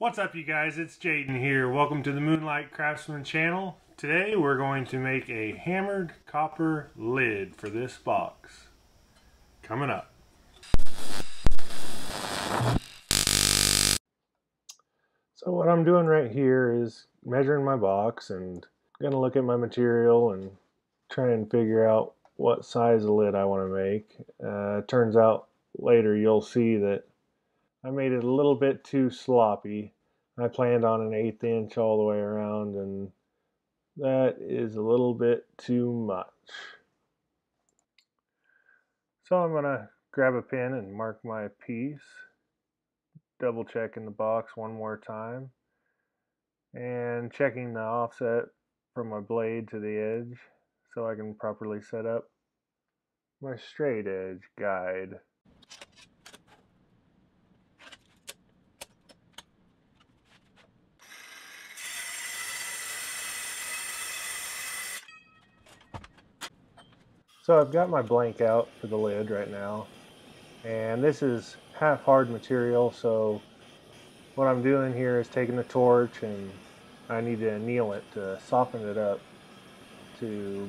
What's up you guys, it's Jaden here. Welcome to the Moonlight Craftsman channel. Today we're going to make a hammered copper lid for this box. Coming up. So what I'm doing right here is measuring my box and going to look at my material and try and figure out what size of lid I want to make. Uh, turns out later you'll see that I made it a little bit too sloppy. I planned on an eighth inch all the way around and that is a little bit too much. So I'm going to grab a pen and mark my piece, double checking the box one more time, and checking the offset from my blade to the edge so I can properly set up my straight edge guide. So I've got my blank out for the lid right now. And this is half hard material, so what I'm doing here is taking the torch and I need to anneal it to soften it up to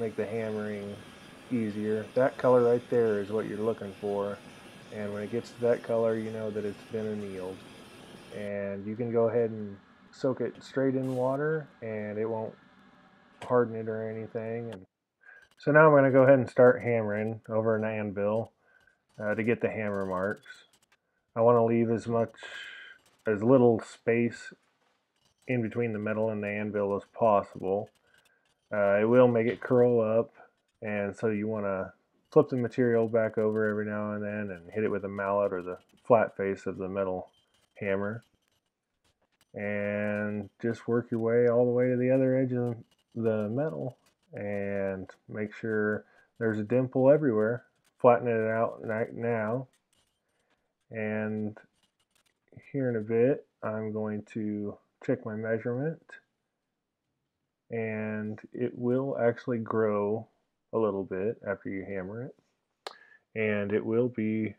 make the hammering easier. That color right there is what you're looking for. And when it gets to that color, you know that it's been annealed. And you can go ahead and soak it straight in water and it won't harden it or anything. And so now I'm going to go ahead and start hammering over an anvil uh, to get the hammer marks. I want to leave as much, as little space in between the metal and the anvil as possible. Uh, it will make it curl up and so you want to flip the material back over every now and then and hit it with a mallet or the flat face of the metal hammer and just work your way all the way to the other edge of the metal and make sure there's a dimple everywhere. Flatten it out right now. And here in a bit, I'm going to check my measurement. And it will actually grow a little bit after you hammer it. And it will be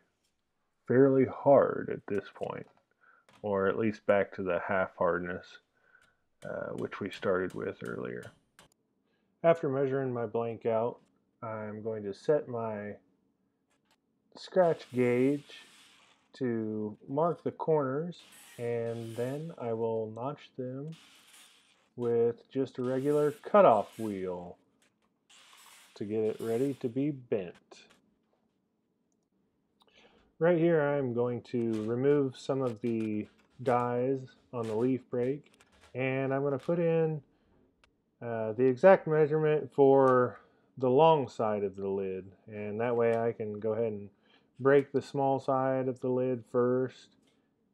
fairly hard at this point, or at least back to the half hardness, uh, which we started with earlier. After measuring my blank out, I'm going to set my scratch gauge to mark the corners and then I will notch them with just a regular cutoff wheel to get it ready to be bent. Right here I'm going to remove some of the dies on the leaf brake and I'm going to put in uh, the exact measurement for the long side of the lid. And that way I can go ahead and break the small side of the lid first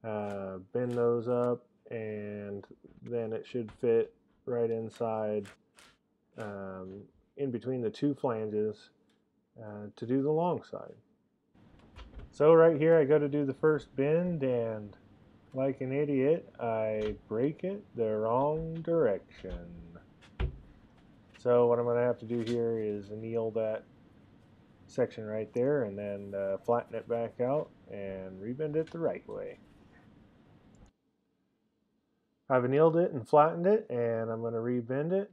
uh, bend those up and then it should fit right inside um, in between the two flanges uh, to do the long side. So right here I go to do the first bend and like an idiot I break it the wrong direction so what I'm going to have to do here is anneal that section right there and then uh, flatten it back out and rebend it the right way. I've annealed it and flattened it and I'm going to rebend it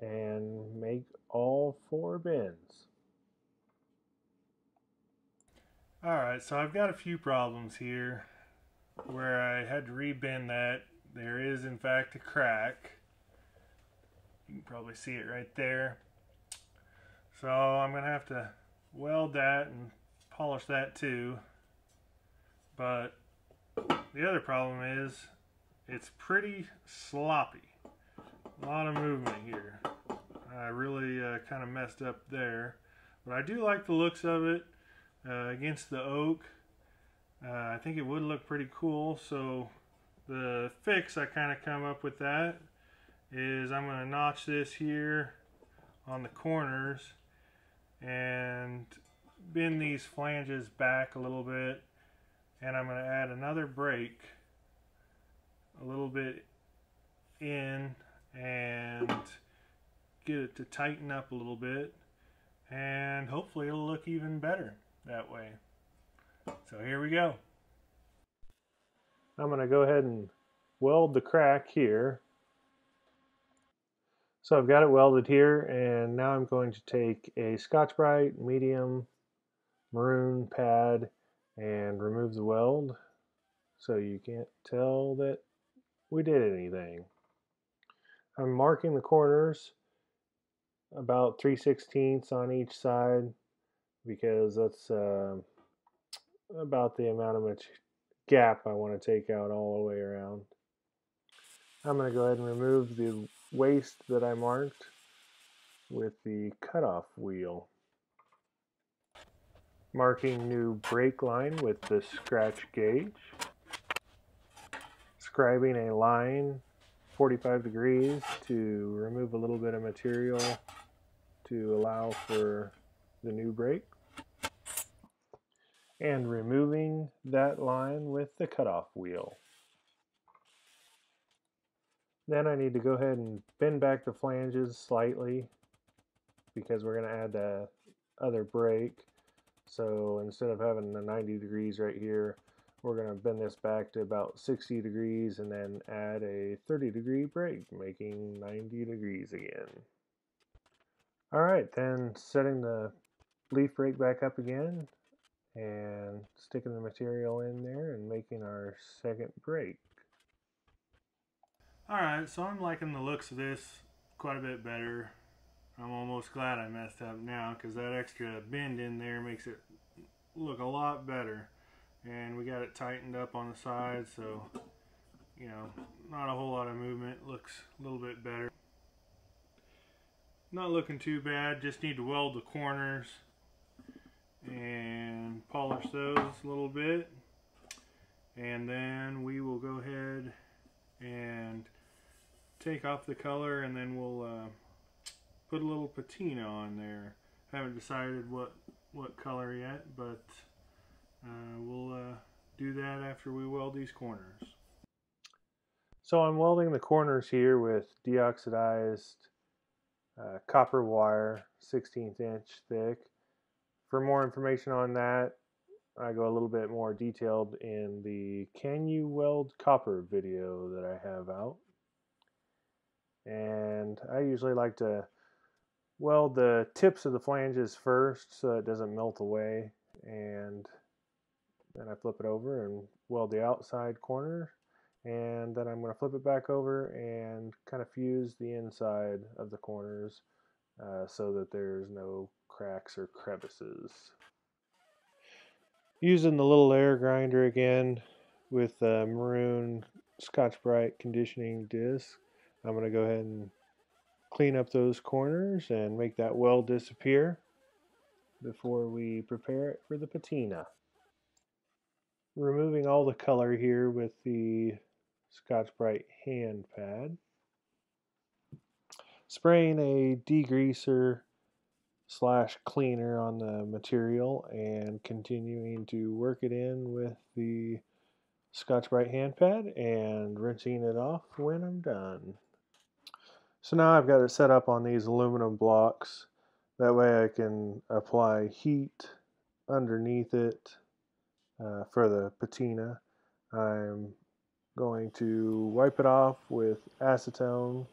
and make all four bends. Alright, so I've got a few problems here where I had to rebend that. There is in fact a crack you can probably see it right there. So I'm going to have to weld that and polish that too. But the other problem is it's pretty sloppy. A lot of movement here. I really uh, kind of messed up there. But I do like the looks of it uh, against the oak. Uh, I think it would look pretty cool. So the fix, I kind of come up with that is I'm going to notch this here on the corners and bend these flanges back a little bit and I'm going to add another break a little bit in and get it to tighten up a little bit and hopefully it'll look even better that way. So here we go. I'm going to go ahead and weld the crack here. So I've got it welded here and now I'm going to take a Scotch-Brite medium maroon pad and remove the weld so you can't tell that we did anything. I'm marking the corners about 3 16ths on each side because that's uh, about the amount of gap I want to take out all the way around. I'm going to go ahead and remove the waste that I marked with the cutoff wheel. Marking new brake line with the scratch gauge. Scribing a line 45 degrees to remove a little bit of material to allow for the new brake and removing that line with the cutoff wheel. Then I need to go ahead and bend back the flanges slightly because we're going to add the other brake. So instead of having the 90 degrees right here, we're going to bend this back to about 60 degrees and then add a 30 degree brake, making 90 degrees again. Alright, then setting the leaf brake back up again and sticking the material in there and making our second brake. Alright, so I'm liking the looks of this quite a bit better. I'm almost glad I messed up now because that extra bend in there makes it look a lot better. And we got it tightened up on the side so you know not a whole lot of movement. Looks a little bit better. Not looking too bad just need to weld the corners and polish those a little bit. And then we will go ahead and take off the color and then we'll uh, put a little patina on there haven't decided what what color yet but uh, we'll uh, do that after we weld these corners. So I'm welding the corners here with deoxidized uh, copper wire, 16th inch thick. For more information on that, I go a little bit more detailed in the Can You Weld Copper video that I have out. And I usually like to weld the tips of the flanges first so it doesn't melt away. And then I flip it over and weld the outside corner. And then I'm going to flip it back over and kind of fuse the inside of the corners uh, so that there's no cracks or crevices. Using the little air grinder again with a maroon Scotch-Brite conditioning disc, I'm going to go ahead and clean up those corners and make that weld disappear before we prepare it for the patina removing all the color here with the Scotch-Brite hand pad. Spraying a degreaser slash cleaner on the material and continuing to work it in with the Scotch-Brite hand pad and rinsing it off when I'm done. So now I've got it set up on these aluminum blocks. That way I can apply heat underneath it uh, for the patina. I'm going to wipe it off with acetone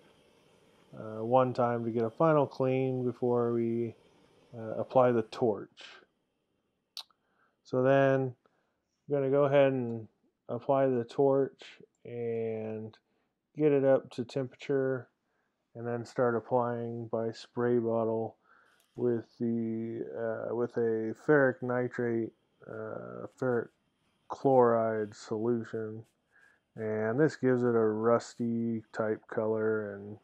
uh, one time to get a final clean before we uh, apply the torch. So then I'm going to go ahead and apply the torch and get it up to temperature and then start applying by spray bottle with the uh, with a ferric nitrate uh, ferric chloride solution. And this gives it a rusty type color and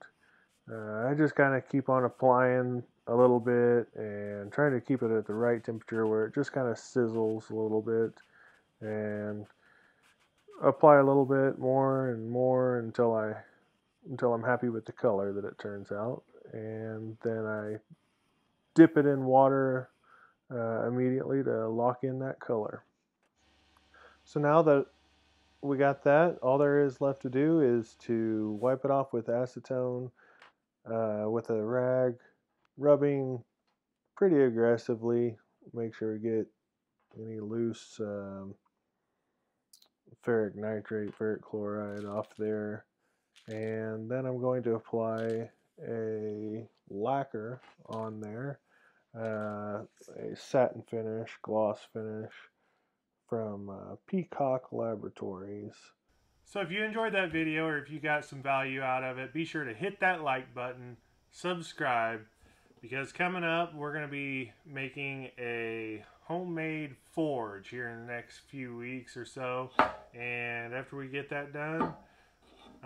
uh, I just kind of keep on applying a little bit and trying to keep it at the right temperature where it just kind of sizzles a little bit and apply a little bit more and more until I until I'm happy with the color that it turns out and then I dip it in water uh, immediately to lock in that color. So now that we got that, all there is left to do is to wipe it off with acetone uh, with a rag, rubbing pretty aggressively. Make sure we get any loose um, ferric nitrate, ferric chloride off there. And then I'm going to apply a lacquer on there, uh, a satin finish, gloss finish from uh, Peacock Laboratories. So if you enjoyed that video or if you got some value out of it, be sure to hit that like button, subscribe, because coming up we're going to be making a homemade forge here in the next few weeks or so. And after we get that done,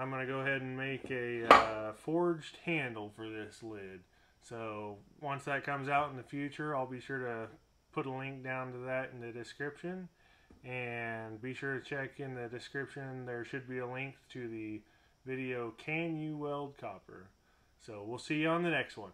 I'm going to go ahead and make a uh, forged handle for this lid. So once that comes out in the future, I'll be sure to put a link down to that in the description. And be sure to check in the description. There should be a link to the video Can You Weld Copper? So we'll see you on the next one.